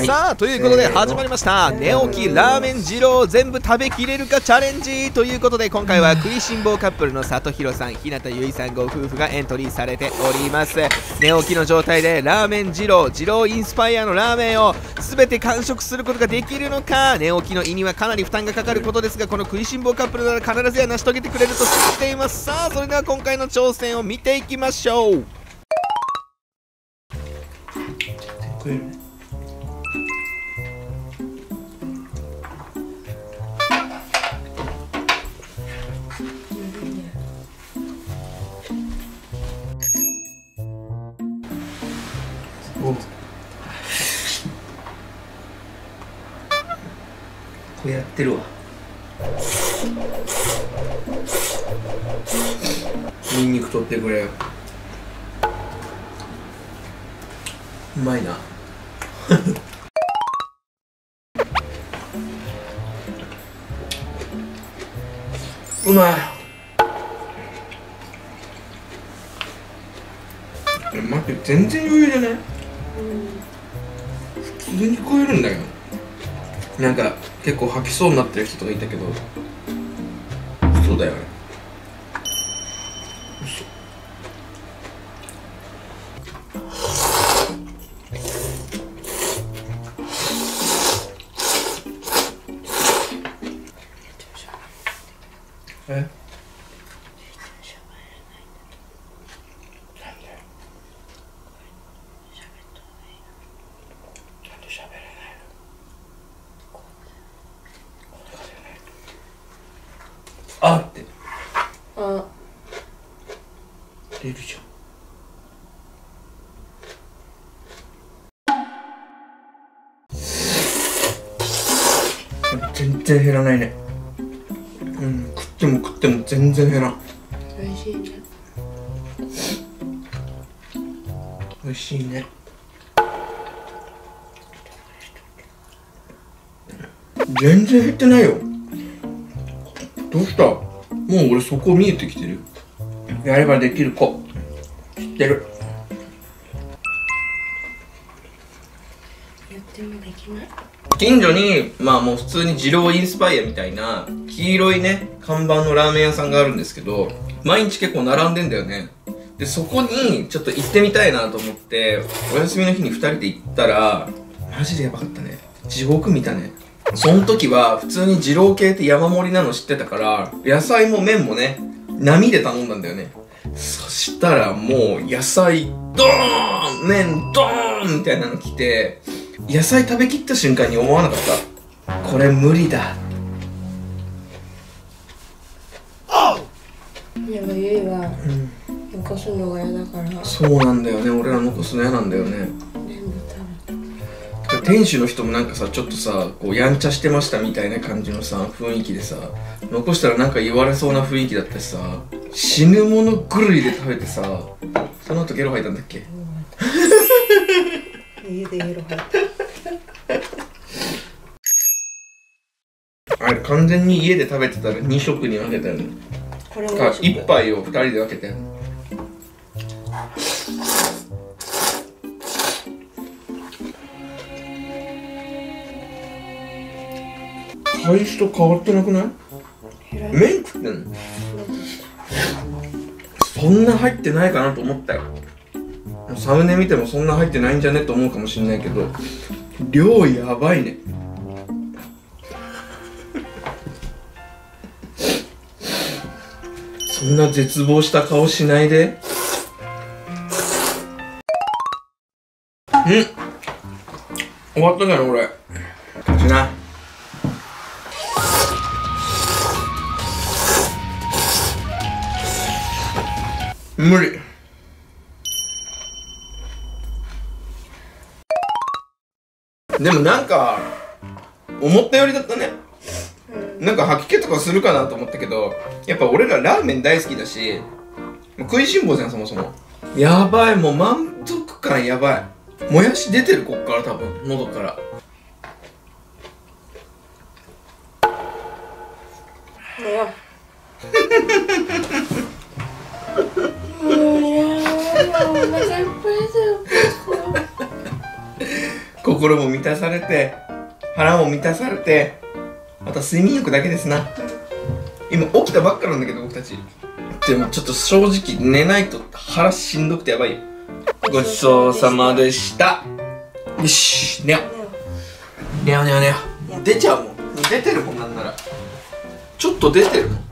はい、さあということで始まりました。寝起きラーメン二郎全部食べきれるかチャレンジということで今回は食いしん坊カップルの里弘さん日向結衣さんご夫婦がエントリーされております。寝起きの状態でラーメン二郎二郎インスパイアのラーメンを全て完食することができるのか。寝起きの胃にはかなり負担がかかることですがこの食いしん坊カップルなら必ずや成し遂げてくれると信じています。さあそれでは今回の挑戦を見ていきましょうこれやってるわ。ニンニク取ってくれうまいな。うまい。待って全然余裕じゃない？普通に聞こえるんだよなんか結構吐きそうになってる人とかいたけど。そうだよね。然減らないね。うん食っても食っても全然減らん。美味しいね。美味しいね。全然減ってないよ。どうした？もう俺そこ見えてきてる。やればできる子。知ってる。やってもできない近所にまあもう普通に二郎インスパイアみたいな黄色いね看板のラーメン屋さんがあるんですけど毎日結構並んでんだよね。でそこにちょっと行ってみたいなと思ってお休みの日に2人で行ったらマジでやばかったね。地獄見たね。その時は普通に二郎系って山盛りなの知ってたから野菜も麺もね波で頼んだんだよね。そしたらもう野菜ドーン麺ドーンみたいなの来て野菜食べきった瞬間に思わなかった。これ無理だ。でもゆいは残すのが嫌だから。そうなんだよね。俺ら残すの嫌なんだよね。全部食店主の人もなんかさちょっとさこうやんちゃしてましたみたいな感じのさ雰囲気でさ残したらなんか言われそうな雰囲気だったしさ死ぬもの狂いで食べてさその後ゲロ吐いたんだっけ？べ家でゲロ入ったあれ完全に家で食べてたら2食に分けたよねこれもか美味しい1杯を2人で分けて開始と変わってなくない？麺食ってんの？そんな入ってないかなと思ったよ。サムネ見てもそんな入ってないんじゃね？と思うかもしんないけど。量やばいねそんな絶望した顔しないで。ん。終わったじゃん俺。勝ちな。無理。でもなんか思ったよりだったねなんか吐き気とかするかなと思ったけどやっぱ俺らラーメン大好きだし食いしん坊じゃんそもそも。やばいもう満足感やばい。もやし出てるこっから多分喉から。もういらないよお腹いっぱいだよここ 心も満たされて腹も満たされてあとは睡眠欲だけですな。今起きたばっかなんだけど僕たち。でもちょっと正直寝ないと腹しんどくてやばいよ。ごちそうさまでした。よし寝よう。寝よう寝よう寝よう。出ちゃうもん。出てるもんなんなら。ちょっと出てるもん